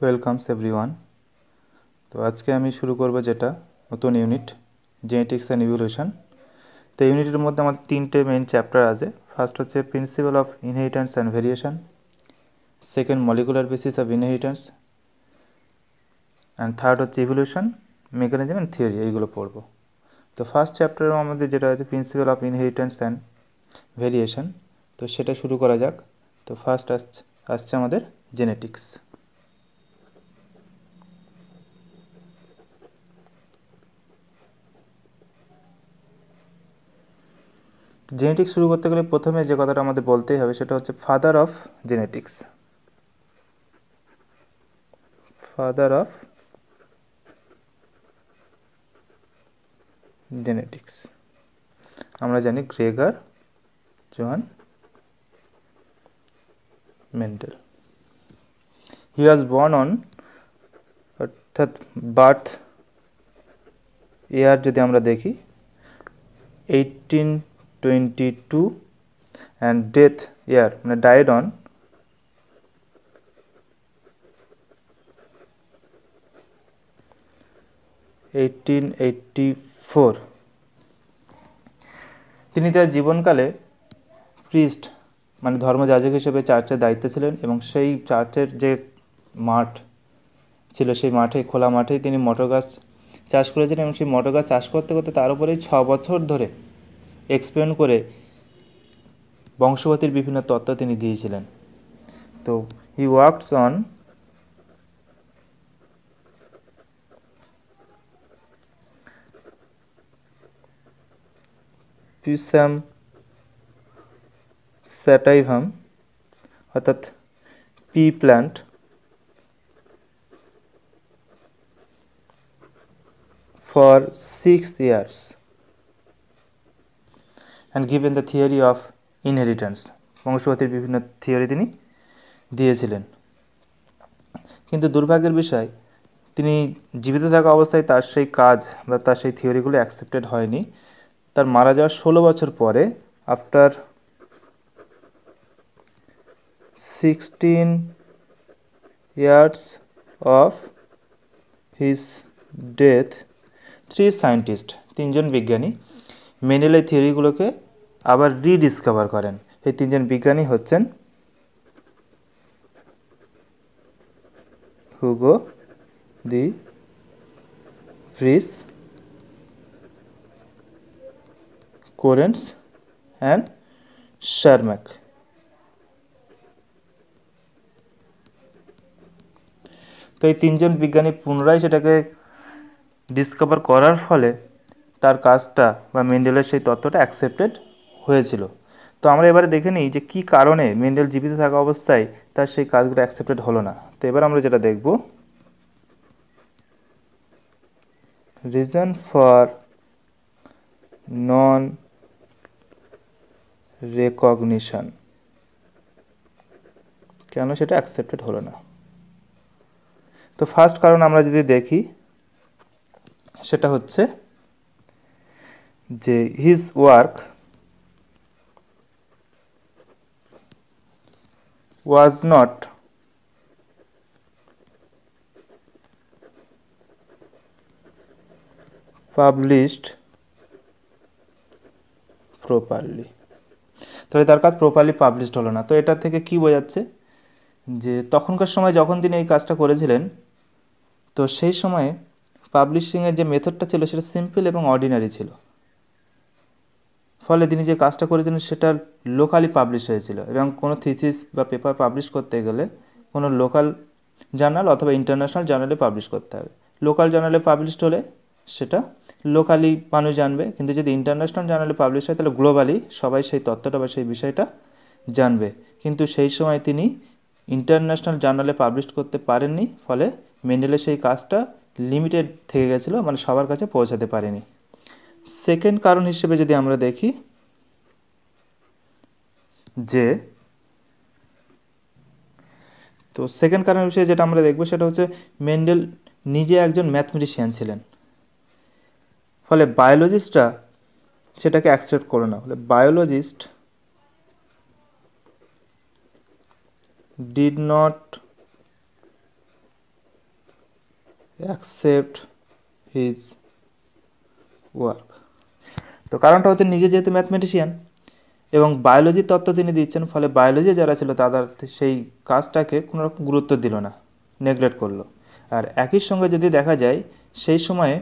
Welcomes everyone তো আজকে আমি শুরু করব যেটা নতুন ইউনিট জেনেটিক্স অ্যান্ড ইভলিউশন তো ইউনিটের মধ্যে আমাদের তিনটে মেইন চ্যাপ্টার আছে। ফার্স্ট হচ্ছে principle of inheritance and variation second molecular basis of inheritance and third হচ্ছে ইভলিউশন মেকানিজম অ্যান্ড থিওরি এইগুলো পড়ব। তো ফার্স্ট চ্যাপ্টারের আমাদের যেটা আছে principle of inheritance and variation তো সেটা শুরু করা যাক। তো ফার্স্ট আসছে আসছে আমাদের জেনেটিক্স জেনেটিক্স শুরু করতে গেলে প্রথমে যে কথাটা আমাদের বলতেই হবে, সেটা হচ্ছে father of genetics father of genetics আমরা জানি Gregor Johann Mendel he was born on অর্থাৎ বার্থ ইয়ার যদি আমরা দেখি eighteen twenty two and death year মানে died on eighteen eighty four তিনি তার জীবনকালে প্রিস্ট মানে ধর্মযাজক হিসেবে চার্চের দায়িত্বে ছিলেন এবং সেই চার্চের যে মাঠ ছিল, সেই মাঠে, খোলা মাঠেই তিনি মটর চাষ করেছিলেন এবং সেই মটর গাছ চাষ করতে করতে তার উপরেই ছ বছর ধরে এক্সপেরিমেন্ট করে বংশগতির বিভিন্ন তত্ত্ব তিনি দিয়েছিলেন। তো he works on Pisum sativum অর্থাৎ pea plant for six years and given the theory of inheritance. বংশগতির বিভিন্ন থিওরি তিনি দিয়েছিলেন। কিন্তু দুর্ভাগ্যের বিষয়, তিনি জীবিত থাকা অবস্থায় তার সেই কাজ বা তার সেই থিওরিগুলো অ্যাকসেপ্টেড হয়নি। তার মারা যাওয়ার ষোলো বছর পরে after sixteen years of his death three scientist তিনজন বিজ্ঞানী, মেনেল এই থিওরিগুলোকে আবার রিডিসকভার করেন। এই তিনজন বিজ্ঞানী হচ্ছেন Hugo de Vries Correns and Tschermak তো এই তিনজন বিজ্ঞানী পুনরায় সেটাকে ডিসকভার করার ফলে তার কাজটা বা মেন্ডেলের সেই তত্ত্বটা অ্যাকসেপ্টেড হয়েছিল। তো আমরা এবারে দেখে নিই যে কী কারণে মেন্ডেল জীবিত থাকা অবস্থায় তার সেই কাজগুলো অ্যাকসেপ্টেড হলো না। তো এবার আমরা যেটা দেখব। রিজন ফর নন রেকগনিশন কেন সেটা অ্যাকসেপ্টেড হলো না? তো ফার্স্ট কারণ আমরা যদি দেখি, সেটা হচ্ছে যে his work was not published properly তাহলে তার কাজ প্রপারলি পাবলিশড হলো না। তো এটা থেকে কি বোঝাচ্ছে? যে তখনকার সময় যখন তিনি এই কাজটা করেছিলেন, তো সেই সময়ে পাবলিশিংয়ের যে মেথডটা ছিল, সেটা সিম্পল এবং অর্ডিনারি ছিল। ফলে তিনি যে কাজটা করেছিলেন সেটা লোকালি পাবলিশ হয়েছিল এবং কোনো থিসিস বা পেপার পাবলিশ করতে গেলে কোনো লোকাল জার্নাল অথবা ইন্টারন্যাশনাল জার্নালে পাবলিশ করতে হবে। লোকাল জার্নালে পাবলিশড হলে সেটা লোকালি মানুষ জানবে, কিন্তু যদি ইন্টারন্যাশনাল জার্নালে পাবলিশ হয় তাহলে গ্লোবালি সবাই সেই তত্ত্বটা বা সেই বিষয়টা জানবে। কিন্তু সেই সময় তিনি ইন্টারন্যাশনাল জার্নালে পাবলিশ করতে পারেননি, ফলে মেন্ডেলের সেই কাজটা লিমিটেড থেকে গেছিল মানে সবার কাছে পৌঁছাতে পারেনি। সেকেন্ড কারণ হিসেবে যদি আমরা দেখি, যে, তো সেকেন্ড কারণ বিষয়ে যেটা আমরা দেখব সেটা হচ্ছে মেন্ডেল নিজে একজন ম্যাথমেটিশিয়ান ছিলেন। ফলে বায়োলজিস্টরা সেটাকে অ্যাকসেপ্ট করো না। ফলে biologist did not accept his work. তো কারণটা হচ্ছে নিজে যেহেতু ম্যাথমেটিশিয়ান এবং বায়োলজির তত্ত্ব তিনি দিচ্ছেন, ফলে বায়োলজি যারা ছিল তাদের সেই কাজটাকে কোনো রকম গুরুত্ব দিল না নেগলেক্ট করল। আর একই সঙ্গে যদি দেখা যায়, সেই সময়ে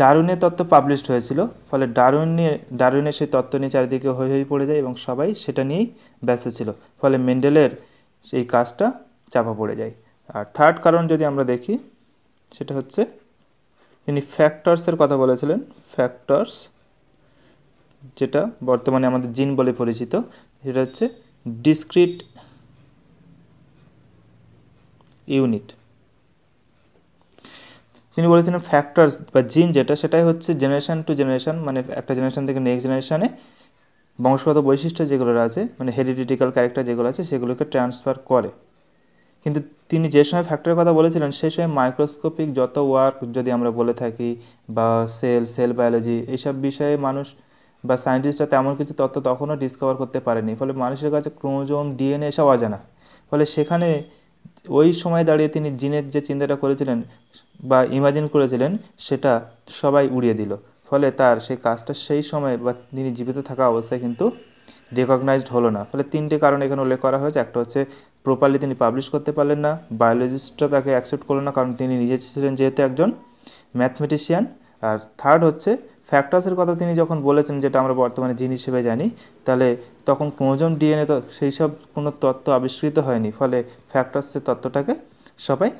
ডারুইনের তত্ত্ব পাবলিশড হয়েছিল, ফলে ডারুইন নিয়ে ডারুইনের সেই তত্ত্ব নিয়ে চারিদিকে হয়ে হয়ে পড়ে যায় এবং সবাই সেটা নিয়েই ব্যস্ত ছিল, ফলে মেন্ডেলের সেই কাজটা চাপা পড়ে যায়। আর থার্ড কারণ যদি আমরা দেখি, সেটা হচ্ছে তিনি ফ্যাক্টরসের কথা বলেছিলেন ফ্যাক্টরস যেটা বর্তমানে আমাদের জিন বলে পরিচিত, সেটা হচ্ছে ডিসক্রিট ইউনিট তিনি বলেছিলেন ফ্যাক্টরস বা জিন যেটা, সেটাই হচ্ছে জেনারেশান টু জেনারেশান মানে একটা জেনারেশান থেকে নেক্সট জেনারেশানে বংশগত বৈশিষ্ট্য যেগুলো আছে মানে হেরিডিটিক্যাল ক্যারেক্টার যেগুলো আছে, সেগুলোকে ট্রান্সফার করে। কিন্তু তিনি যে সময় ফ্যাক্টরের কথা বলেছিলেন সেই সময় মাইক্রোস্কোপিক যত ওয়ার্ক যদি আমরা বলে থাকি, বা সেল সেল বায়োলজি এইসব বিষয়ে মানুষ বা সায়েন্টিস্টরা তেমন কিছু তথ্য তখনও ডিসকভার করতে পারেনি। ফলে মানুষের কাছে ক্রোমোজোম ডিএনএ সব অজানা। ফলে সেখানে ওই সময় দাঁড়িয়ে তিনি জিনের যে চিন্তাটা করেছিলেন বা ইমাজিন করেছিলেন, সেটা সবাই উড়িয়ে দিল। ফলে তার সেই কাজটা সেই সময় বা তিনি জীবিত থাকা অবস্থায় কিন্তু রেকগনাইজড হলো না। ফলে তিনটে কারণ এখানে উল্লেখ করা হয়েছে। একটা হচ্ছে প্রপারলি তিনি পাবলিশ করতে পারলেন না বায়োলজিস্টরা তাকে অ্যাকসেপ্ট করল না, কারণ তিনি নিজে ছিলেন যেহেতু একজন ম্যাথমেটিশিয়ান আর থার্ড হচ্ছে ফ্যাক্টার্সের কথা তিনি যখন বলেছেন যেটা আমরা বর্তমানে জিন হিসেবে জানি, তাহলে তখন ক্রোমোজোম ডিএনএ তো সেই সব কোনো তত্ত্ব আবিষ্কৃত হয়নি, ফলে ফ্যাক্টার্সের তত্ত্বটাকে সবাই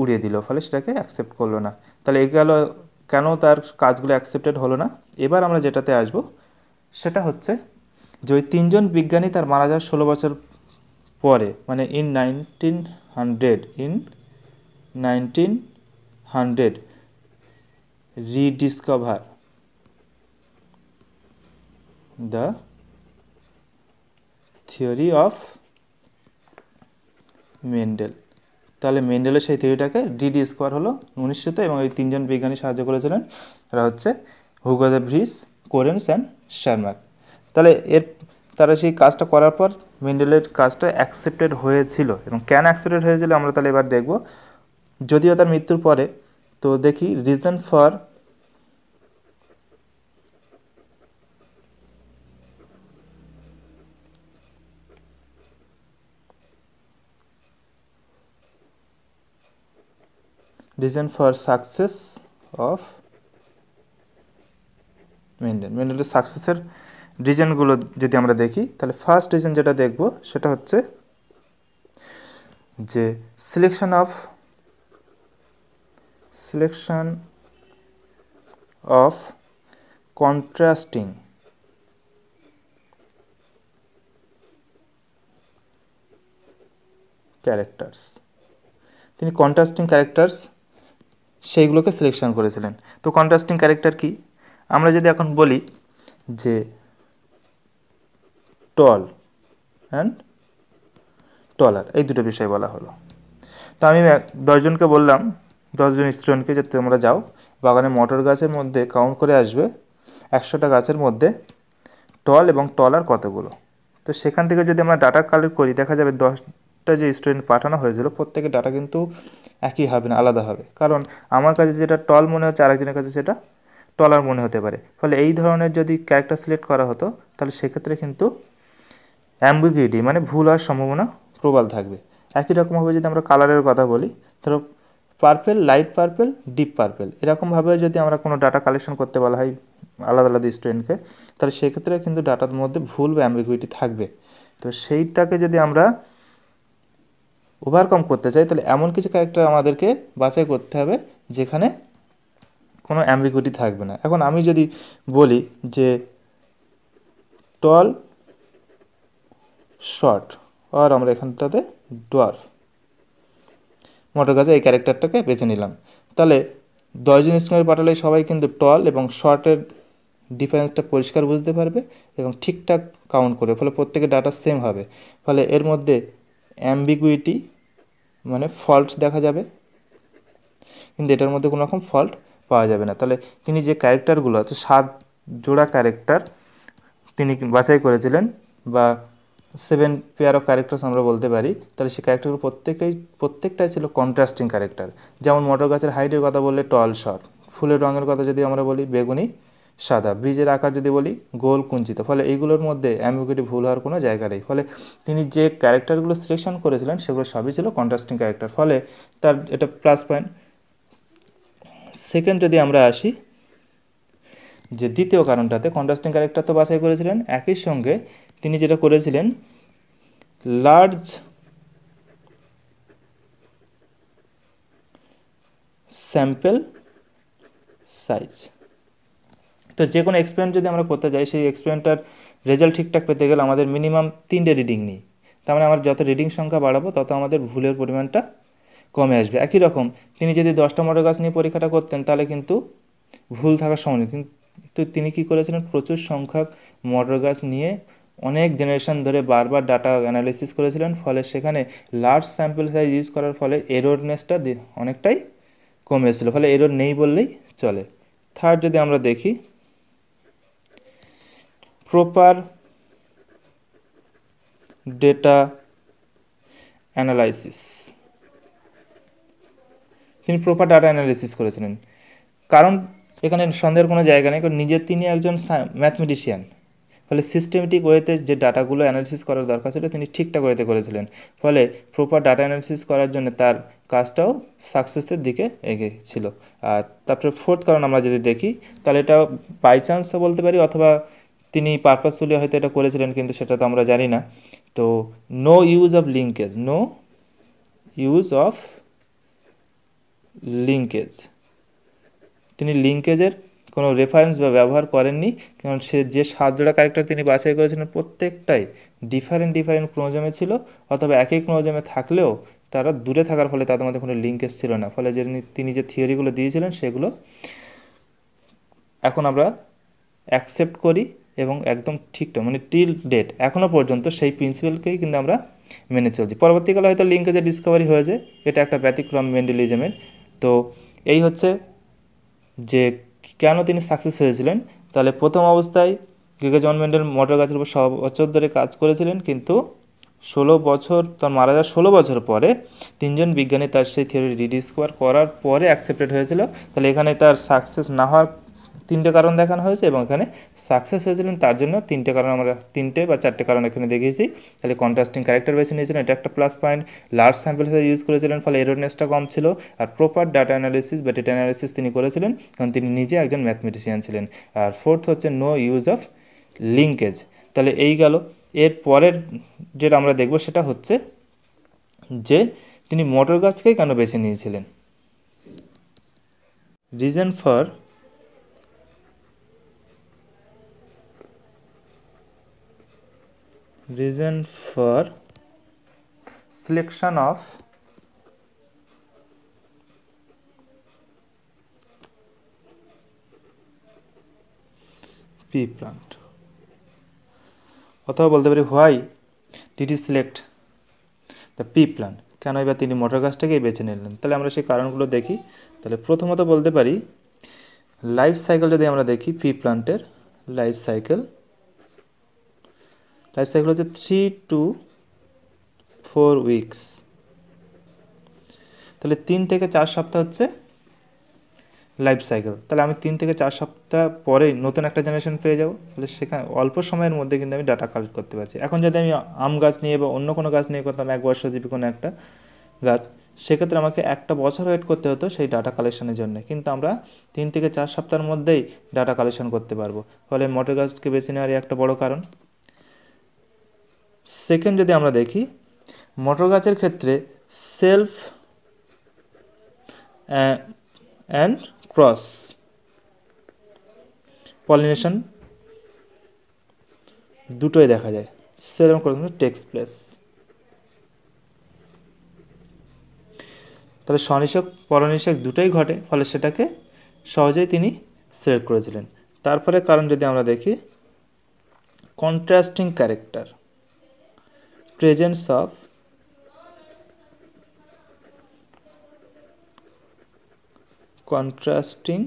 উড়িয়ে দিল, ফলে সেটাকে অ্যাকসেপ্ট করল না। তাহলে এই গেল কেন তার কাজগুলো অ্যাকসেপ্টেড হলো না? এবার আমরা যেটাতে আসব, সেটা হচ্ছে যে ওই তিনজন বিজ্ঞানী তার মারা যাওয়ার ষোলো বছর পরে মানে in nineteen hundred in nineteen hundred rediscover the theory of Mendel তাহলে মেন্ডেলের সেই থিওরিটাকে ডিডি স্কোয়ার হলো উনিশশোতে এবং এই তিনজন বিজ্ঞানী সাহায্য করেছিলেন। তারা হচ্ছে Hugo Vries Correns and Tschermak তাহলে এর, তারা সেই কাজটা করার পর মেন্ডেলের কাজটা অ্যাকসেপ্টেড হয়েছিল এবং কেন অ্যাকসেপ্টেড হয়েছিল আমরা তাহলে এবার দেখব। যদিও তার মৃত্যুর পরে তো দেখি reason for reason for success of Mendel মেন্ডেলের সাকসেসের রিজনগুলো যদি আমরা দেখি, তাহলে ফার্স্ট রিজন যেটা দেখব, সেটা হচ্ছে যে selection of selection of contrasting characters তিনি কন্ট্রাস্টিং ক্যারেক্টার্স সেইগুলোকে সিলেকশন করেছিলেন। তো কন্ট্রাস্টিং ক্যারেক্টার কি? আমরা যদি এখন বলি যে টল অ্যান্ড টলার এই দুটো বিষয় বলা হলো। তো আমি দশজনকে বললাম দশজন স্টুডেন্টকে যে তোমরা যাও, বাগানে মটর গাছের মধ্যে কাউন্ট করে আসবে, একশোটা গাছের মধ্যে টল এবং টলার কতগুলো? তো সেখান থেকে যদি আমরা ডাটা কালেক্ট করি, দেখা যাবে দশটা যে স্টুডেন্ট পাঠানো হয়েছিল, প্রত্যেকের ডাটা কিন্তু একই হবে না, আলাদা হবে। কারণ আমার কাছে যেটা টল মনে হচ্ছে, আরেকজনের কাছে সেটা টলার মনে হতে পারে। ফলে এই ধরনের যদি ক্যারেক্টার সিলেক্ট করা হতো, তাহলে সেক্ষেত্রে কিন্তু অ্যাম্বিগুইটি মানে ভুল হওয়ার সম্ভাবনা প্রবল থাকবে। একই রকমভাবে যদি আমরা কালারের কথা বলি, ধরো purple light purple deep purple এরকমভাবে যদি আমরা কোনো ডাটা কালেকশন করতে বলা হয় আলাদা আলাদা স্টুডেন্টকে তাহলে সেক্ষেত্রে কিন্তু ডাটার মধ্যে ভুল বা অ্যাম্বিগুইটি থাকবে। তো সেইটাকে যদি আমরা ওভারকাম করতে চাই, তাহলে এমন কিছু ক্যারেক্টার আমাদেরকে বাছাই করতে হবে যেখানে কোনো অ্যাম্বিগুইটি থাকবে না। এখন আমি যদি বলি যে টল শর্ট আর আমরা এখানটাতে ডোয়ার্ফ মোটর গাছে এই ক্যারেক্টারটাকে বেছে নিলাম। তাহলে দশজন স্টুডেন্ট পাঠালে সবাই কিন্তু টল এবং শর্টের ডিফারেন্সটা পরিষ্কার বুঝতে পারবে এবং ঠিকঠাক কাউন্ট করবে, ফলে প্রত্যেকের ডাটা সেম হবে। ফলে এর মধ্যে অ্যাম্বিগুইটি মানে ফল্ট দেখা যাবে। কিন্তু এটার মধ্যে কোনো রকম ফল্ট পাওয়া যাবে না। তাহলে তিনি যে ক্যারেক্টারগুলো আছে সাত জোড়া ক্যারেক্টার তিনি বাছাই করেছিলেন বা সেভেন পেয়ার অফ ক্যারেক্টার্স আমরা বলতে পারি, তাহলে সেই ক্যারেক্টারগুলো প্রত্যেকেই, প্রত্যেকটাই ছিল কন্ট্রাস্টিং ক্যারেক্টার যেমন মটর গাছের হাইটের কথা বললে টল শর ফুলের রঙের কথা যদি আমরা বলি, বেগুনি। সাদা। ব্রিজের আকার যদি বলি, গোল কুঞ্চিত। ফলে এইগুলোর মধ্যে অ্যাম্বিগুইটি ভুল হওয়ার কোনো জায়গা নেই। ফলে তিনি যে ক্যারেক্টারগুলো সিলেকশন করেছিলেন, সেগুলো সবই ছিল কন্ট্রাস্টিং ক্যারেক্টার ফলে তার এটা প্লাস পয়েন্ট সেকেন্ড যদি আমরা আসি, যে দ্বিতীয় কারণটাতে কন্ট্রাস্টিং ক্যারেক্টার তো বাছাই করেছিলেন, একই সঙ্গে তিনি যেটা করেছিলেন লার্জ স্যাম্পেল সাইজ তো যে কোনো এক্সপেরিমেন্ট যদি আমরা করতে যাই, সেই এক্সপেরিমেন্টটার রেজাল্ট ঠিকঠাক পেতে গেলে আমাদের মিনিমাম তিনটে রিডিং নিই। তার মানে আমরা যত রিডিং সংখ্যা বাড়াবো, তত আমাদের ভুলের পরিমাণটা কমে আসবে। একই রকম, তিনি যদি দশটা মটর গাছ নিয়ে পরীক্ষাটা করতেন, তাহলে কিন্তু ভুল থাকার সময় কিন্তু তিনি কী করেছিলেন? প্রচুর সংখ্যক মটর গাছ নিয়ে অনেক জেনারেশন ধরে বারবার ডাটা অ্যানালিসিস করেছিলেন। ফলে সেখানে লার্জ স্যাম্পল সাইজ ইউজ করার ফলে এরোরনেসটা অনেকটাই কমে এসেছিল। ফলে এরোর নেই বললেই চলে। থার্ড যদি আমরা দেখি প্রপার ডেটা অ্যানালাইসিস তিনি প্রপার ডাটা অ্যানালিসিস করেছিলেন। কারণ এখানে সন্দেহের কোনো জায়গা নেই, কারণ নিজের তিনি একজন ম্যাথমেটিশিয়ান ফলে সিস্টেমেটিক ওয়েতে যে ডাটাগুলো অ্যানালিসিস করার দরকার ছিল, তিনি ঠিকঠাক ওয়েতে করেছিলেন। ফলে প্রপার ডাটা অ্যানালিসিস করার জন্য তার কাজটাও সাকসেসের দিকে এগিয়েছিল আর তারপরে ফোর্থ কারণ আমরা যদি দেখি, তাহলে এটা বাই চান্সও বলতে পারি অথবা তিনি পারপাসফুলি হয়তো এটা করেছিলেন, কিন্তু সেটা তো আমরা জানি না। তো no use of linkage no use of linkage তিনি লিঙ্কেজের কোনো রেফারেন্স বা ব্যবহার করেননি, কারণ সে যে সাতজোড়া ক্যারেক্টার তিনি বাছাই করেছিলেন, প্রত্যেকটাই ডিফারেন্ট ডিফারেন্ট ক্রোমোজমে ছিল, অথবা একই ক্রোজমে থাকলেও তারা দূরে থাকার ফলে তাদের মধ্যে কোনো লিঙ্কেজ ছিল না। ফলে যে তিনি যে থিওরিগুলো দিয়েছিলেন, সেগুলো এখন আমরা অ্যাকসেপ্ট করি। এবং একদম ঠিকঠাক মানে টিল ডেট এখনও পর্যন্ত সেই প্রিন্সিপালকেই কিন্তু আমরা মেনে চলছি। পরবর্তীকালে হয়তো লিঙ্কেজের ডিসকভারি হয়েছে, এটা একটা ব্যতিক্রম মেন্ডেলিজমের তো এই হচ্ছে যে কেন তিনি সাকসেস হয়েছিলেন, তাহলে প্রথম অবস্থায় গেগে জন মেন্ডেল মোটর গাছের উপর সব বছর ধরে কাজ করেছিলেন, কিন্তু ষোলো বছর, তার মারা যাওয়ার ষোলো বছর পরে তিনজন বিজ্ঞানী তার সেই থিওরি রিডিসকভার করার পরে অ্যাকসেপ্টেড হয়েছিল। তাহলে এখানে তার সাকসেস না হওয়ার তিনটে কারণ দেখানো হয়েছে এবং এখানে সাকসেস হয়েছিলেন, তার জন্য তিনটে কারণ আমরা, তিনটে বা চারটে কারণ এখানে দেখিয়েছি। তাহলে কন্ট্রাস্টিং ক্যারেক্টার বেছে নিয়েছিলেন, এটা একটা plus point large sample size use করেছিলেন, ফলে এরোনেসটা কম ছিল। আর প্রপার ডাটা অ্যানালিসিস বা ডেটা অ্যানালিসিস তিনি করেছিলেন, কারণ তিনি নিজে একজন ম্যাথমেটিশিয়ান ছিলেন। আর ফোর্থ হচ্ছে নো ইউজ অফ লিঙ্কেজ তাহলে এই গেল। এর পরের যেটা আমরা দেখব, সেটা হচ্ছে যে তিনি মোটর গাছকেই কেন বেছে নিয়েছিলেন? Reason for reason for selection of pea plant. অথবা বলতে পারি why did he select the pea plant কেন এবার তিনি মটর গাছটাকেই বেছে নিলেন? তাহলে আমরা সেই কারণগুলো দেখি। তাহলে প্রথমত বলতে পারি লাইফ সাইকেল যদি আমরা দেখি পি প্লান্টের লাইফ সাইকেল লাইফ সাইকেল হচ্ছে থ্রি টু ফোর উইকস তাহলে তিন থেকে চার সপ্তাহ হচ্ছে লাইফ সাইকেল তাহলে আমি তিন থেকে চার সপ্তাহ পরেই নতুন একটা জেনারেশন পেয়ে যাব। তাহলে সেখানে, অল্প সময়ের মধ্যে কিন্তু আমি ডাটা কালেক্ট করতে পারছি। এখন যদি আমি আম গাছ নিয়ে বা অন্য কোনো গাছ নিয়ে করতাম, এক বর্ষজীবী কোনো একটা গাছ, সেক্ষেত্রে আমাকে একটা বছর ওয়েট করতে হতো সেই ডাটা কালেকশনের জন্য। কিন্তু আমরা তিন থেকে চার সপ্তাহের মধ্যেই ডাটা কালেকশন করতে পারব। ফলে মোটর গাছকে বেছে নেওয়ারই একটা বড় কারণ। সেকেন্ড যদি আমরা দেখি, মটর গাছের ক্ষেত্রে সেলফ অ্যান্ড ক্রস পলিনেশন দুটোই দেখা যায়। সেলফ ক্রস টেক্স প্লেস তাহলে স্বনিষেক, পরনিষেক দুটোই ঘটে, ফলে সেটাকে সহজেই তিনি সিলেক্ট করেছিলেন। তারপরে কারণ যদি আমরা দেখি contrasting character presence of contrasting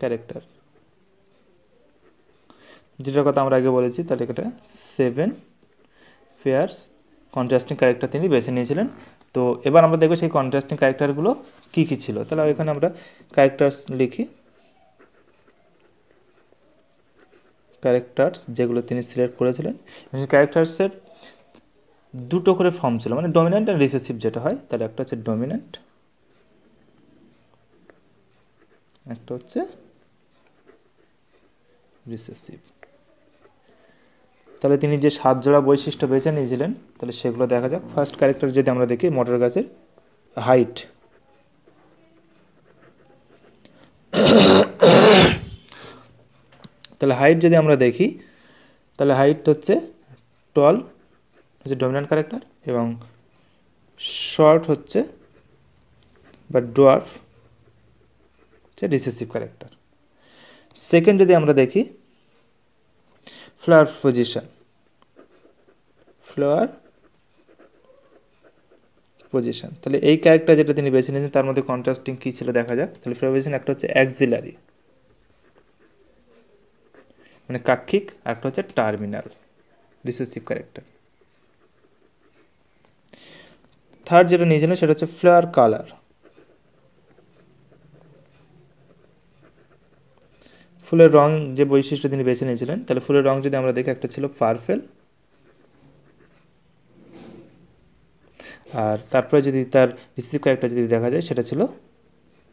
character. যেটার কথা আমরা আগে বলেছি তাহলে এটা সেভেন পেয়ার্স কন্ট্রাস্টিং ক্যারেক্টার তিনি বেছে নিয়েছিলেন। তো এবার আমরা দেখব সেই কন্ট্রাস্টিং ক্যারেক্টারগুলো কী কী ছিল। তাহলে এখানে আমরা ক্যারেক্টার্স লিখি। ক্যারেক্টার্স যেগুলো তিনি সিলেক্ট করেছিলেন ক্যারেক্টার্সের দুটো করে ফর্ম ছিল মানে ডমিনেন্ট অ্যান্ড রিসেসিভ যেটা হয় তাহলে একটা হচ্ছে ডমিনেন্ট একটা হচ্ছে রিসেসিভ তাহলে তিনি যে সাত জোড়া বৈশিষ্ট্য বেছে নিয়েছিলেন, তাহলে সেগুলো দেখা যাক। ফার্স্ট ক্যারেক্টার যদি আমরা দেখি মোটর গাছের হাইট তাহলে হাইট যদি আমরা দেখি, তাহলে হাইট হচ্ছে টল হচ্ছে ডমিনেন্ট ক্যারেক্টার এবং শর্ট হচ্ছে বা ডোয়ার্ফ হচ্ছে রিসেসিভ ক্যারেক্টার সেকেন্ড যদি আমরা দেখি ফ্লাওয়ার পজিশন ফ্লাওয়ার পজিশন তাহলে এই ক্যারেক্টার যেটা তিনি বেছে নিয়েছেন, তার মধ্যে কন্ট্রাস্টিং কী ছিল দেখা যাক। তাহলে ফ্লাওয়ার পজিশন একটা হচ্ছে অ্যাক্সিলারি মানে কাক্ষিক আর একটা হচ্ছে টার্মিনাল। রিসেসিভ ক্যারেক্টার থার্ড যেটা নিয়েছিলেন সেটা হচ্ছে ফ্লাওয়ার কালার ফুলের রং যে বৈশিষ্ট্য তিনি বেছে নিয়েছিলেন, তাহলে ফুলের রং যদি আমরা দেখি, একটা ছিল পারফেল। আর তারপরে যদি তার রিসিভ ক্যারেক্টার যদি দেখা যায়, সেটা ছিল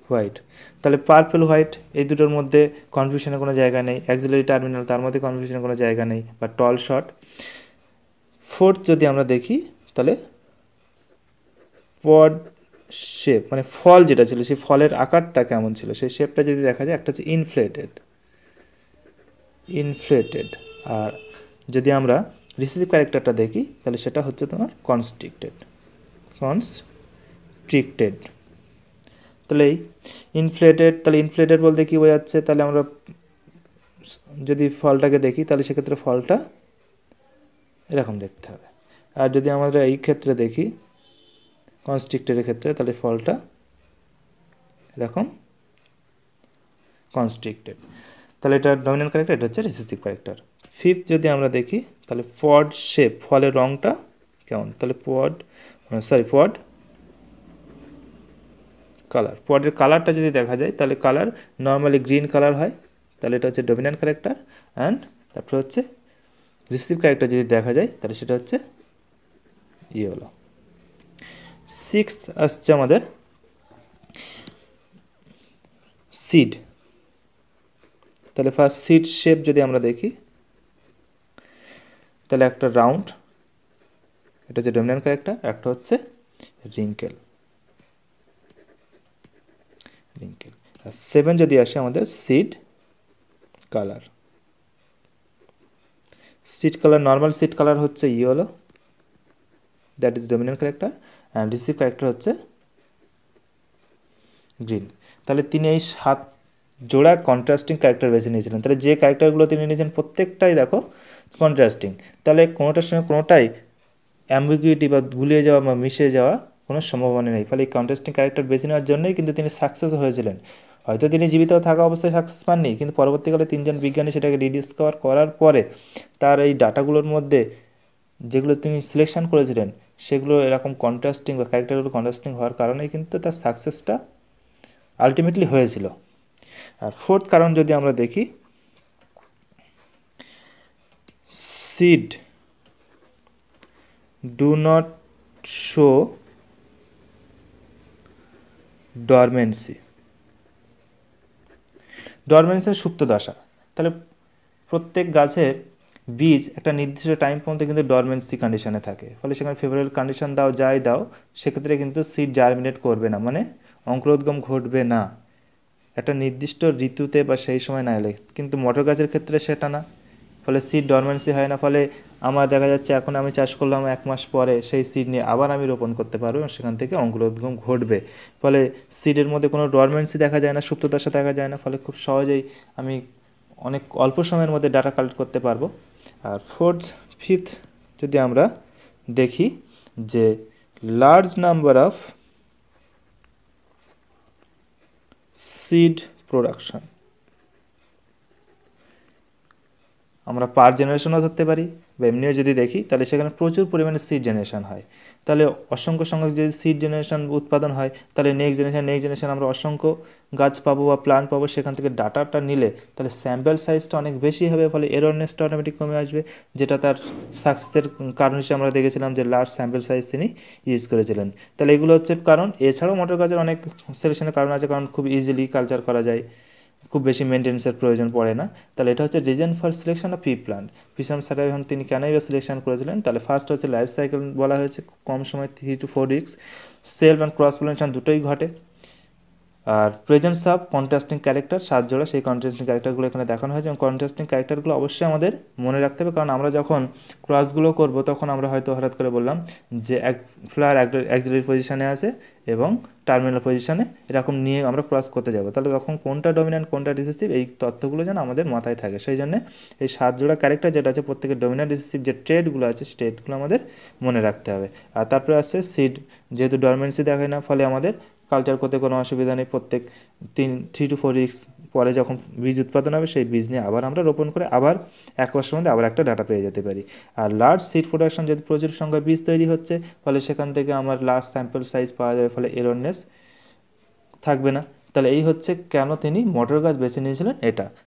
হোয়াইট। তাহলে পার্পল হোয়াইট, এই দুটোর মধ্যে কনফিউশনের কোনো জায়গা নেই। অ্যাক্সিলারি টার্মিনাল তার মধ্যে কনফিউশনের কোনো জায়গা নেই, বা টল শর্ট ফোর্থ যদি আমরা দেখি, তাহলে পড শেপ মানে ফল যেটা ছিল, সেই ফলের আকারটা কেমন ছিল? সেই শেপটা যদি দেখা যায়, একটা হচ্ছে ইনফ্লেটেড ইনফ্লেটেড আর যদি আমরা রিসিভ ক্যারেক্টারটা দেখি, তাহলে সেটা হচ্ছে তোমার কনস্ট্রিক্টেড কনস্ট্রিক্টেড তাহলে এই ইনফ্লেটেড তাহলে ইনফ্লেটেড বলতে কী বোঝাচ্ছে? তাহলে আমরা যদি ফলটাকে দেখি, তাহলে সেক্ষেত্রে ফলটা এরকম দেখতে হবে। আর যদি আমরা এই ক্ষেত্রে দেখি কনস্ট্রিক্টেডের ক্ষেত্রে, তাহলে ফলটা এরকম কনস্ট্রিক্টেড তাহলে এটা ডমিনেন্ট ক্যারেক্টার এটা হচ্ছে রিসেসিভ ক্যারেক্টার ফিফথ যদি আমরা দেখি, তাহলে পড শেপ ফলের রঙটা কেমন? তাহলে পড সরি পড কালার পডের কালারটা যদি দেখা যায়, তাহলে কালার নর্মালি গ্রিন কালার হয়, তাহলে এটা হচ্ছে ডমিনেন্ট ক্যারেক্টার অ্যান্ড তারপরে হচ্ছে রিসিভ ক্যারেক্টার যদি দেখা যায়, তাহলে সেটা হচ্ছে ইয়েলো সিক্স আসছে আমাদের সিড তাহলে ফার্স্ট সিড শেপ যদি আমরা দেখি, তাহলে একটা রাউন্ড এটা হচ্ছে ডমিনেন্ট ক্যারেক্টার একটা হচ্ছে রিঙ্কেল রিঙ্কেল আর সেভেন যদি আসে আমাদের seed colour. Seed colour, normal seed colour হচ্ছে yellow that is dominant character and recessive character হচ্ছে গ্রিন তাহলে তিনি এই সাত জোড়া কন্ট্রাস্টিং ক্যারেক্টার বেছে নিয়েছিলেন। তাহলে যে ক্যারেক্টারগুলো তিনি নিয়েছেন প্রত্যেকটাই দেখো কন্ট্রাস্টিং তাহলে কোনোটার সঙ্গে কোনোটাই অ্যাম্বিগুইটি বা ভুলিয়ে যাওয়া বা মিশে যাওয়া কোনো সম্ভাবনা নেই। ফলে এই কন্ট্রাস্টিং ক্যারেক্টার বেছে নেওয়ার জন্যই কিন্তু তিনি সাকসেস হয়েছিলেন। হয়তো তিনি জীবিত থাকা অবস্থায় সাকসেস পাননি, কিন্তু পরবর্তীকালে তিনজন বিজ্ঞানী সেটাকে রিডিসকভার করার পরে তার এই ডাটাগুলোর মধ্যে যেগুলো তিনি সিলেকশন করেছিলেন, সেগুলো এরকম কন্ট্রাস্টিং বা ক্যারেক্টারগুলো কন্ট্রাস্টিং হওয়ার কারণেই কিন্তু তার সাকসেসটা আলটিমেটলি হয়েছিল। আর ফোর্থ কারণ যদি আমরা দেখি seed do not show dormancy ডরমেন্সির সুপ্ত দশা। তাহলে প্রত্যেক গাছের বীজ একটা নির্দিষ্ট টাইম পর্যন্ত কিন্তু ডরমেন্সি কন্ডিশনে থাকে। ফলে সেখানে ফেভারেবল কন্ডিশন দাও, যাই দাও, সেক্ষেত্রে কিন্তু সিড জার্মিনেট করবে না। মানে অঙ্কুরোদ্গম ঘটবে না। একটা নির্দিষ্ট ঋতুতে বা সেই সময় না এলে। কিন্তু মটর গাছের ক্ষেত্রে সেটা না। ফলে সিড ডরমেন্সি হয় না, ফলে আমার দেখা যাচ্ছে এখন আমি চাষ করলাম এক মাস পরে সেই সিড নিয়ে আবার আমি রোপণ করতে পারব এবং সেখান থেকে অঙ্কুরোদ্গম ঘটবে। ফলে সিডের মধ্যে কোনো ডরমেন্সি দেখা যায় না সুপ্তদশা দেখা যায় না, ফলে খুব সহজেই আমি অনেক অল্প সময়ের মধ্যে ডাটা কালেক্ট করতে পারব। আর ফোর্থ ফিফথ যদি আমরা দেখি যে large number of seed production আমরা পার জেনারেশনও ধরতে পারি বা এমনিও যদি দেখি, তাহলে সেখানে প্রচুর পরিমাণে সিড জেনারেশন হয়। তাহলে অসংখ্য সংখ্যক যদি সিড জেনারেশন উৎপাদন হয়, তাহলে নেক্সট জেনারেশন নেক্সট জেনারেশন আমরা অসংখ্য গাছ পাবো বা প্লান্ট পাবো, সেখান থেকে ডাটাটা নিলে তাহলে স্যাম্পেল সাইজটা অনেক বেশি হবে, ফলে এরনেসটা অটোমেটিক কমে আসবে, যেটা তার সাকসেসের কারণ হিসেবে আমরা দেখেছিলাম যে লার্জ স্যাম্পেল সাইজ তিনি ইউজ করেছিলেন। তাহলে এগুলো হচ্ছে কারণ। এছাড়াও মটর গাছের অনেক সিলেকশনের কারণ আছে, কারণ খুব ইজিলি কালচার করা যায়। খুব বেশি মেনটেন্সের প্রয়োজন পড়ে না। তাহলে এটা হচ্ছে reason for selection of pea plant Pisum এখন তিনি কেনই বা সিলেকশন করেছিলেন, তাহলে ফার্স্ট হচ্ছে লাইফ সাইকেল বলা হয়েছে, কম সময় three to four weeks self and cross pollination দুটোই ঘটে। আর প্রেজেন্স অফ কন্ট্রাস্টিং ক্যারেক্টার সাত জোড়া, সেই কন্ট্রাস্টিং ক্যারেক্টারগুলো এখানে দেখানো হয়েছে। এবং কন্ট্রাস্টিং ক্যারেক্টারগুলো অবশ্যই আমাদের মনে রাখতে হবে। কারণ আমরা যখন ক্রসগুলো করব, তখন আমরা হয়তো হঠাৎ করে বললাম যে এক ফ্লার অ্যাক্সিলারি পজিশানে আছে এবং টার্মিনাল পজিশানে এরকম নিয়ে আমরা ক্রস করতে যাব। তাহলে তখন কোনটা ডমিন্যান্ট কোনটা রিসেসিভ এই তথ্যগুলো যেন আমাদের মাথায় থাকে। সেই জন্য এই সাত জোড়া ক্যারেক্টার যেটা আছে, প্রত্যেকের ডমিন্যান্ট রিসেসিভ যে ট্রেডগুলো আছে ট্রেডগুলো আমাদের মনে রাখতে হবে। আর তারপরে আসছে সিড যেহেতু ডরমেন্সি দেখায় না, ফলে আমাদের কালচার করতে কোনো অসুবিধা নেই। প্রত্যেক তিন থ্রি টু ফোর উইক্স পরে যখন বীজ উৎপাদন হবে, সেই বীজ নিয়ে আবার আমরা রোপণ করে আবার এক বছর মধ্যে আবার একটা ডাটা পেয়ে যেতে পারি। আর লার্জ সিড প্রোডাকশন যদি প্রচুর সংখ্যায় বীজ তৈরি হচ্ছে, ফলে সেখান থেকে আমার লার্জ স্যাম্পল সাইজ পাওয়া যাবে, ফলে এরনেস থাকবে না। তাহলে এই হচ্ছে কেন তিনি মটর গাছ বেছে নিয়েছিলেন এটা।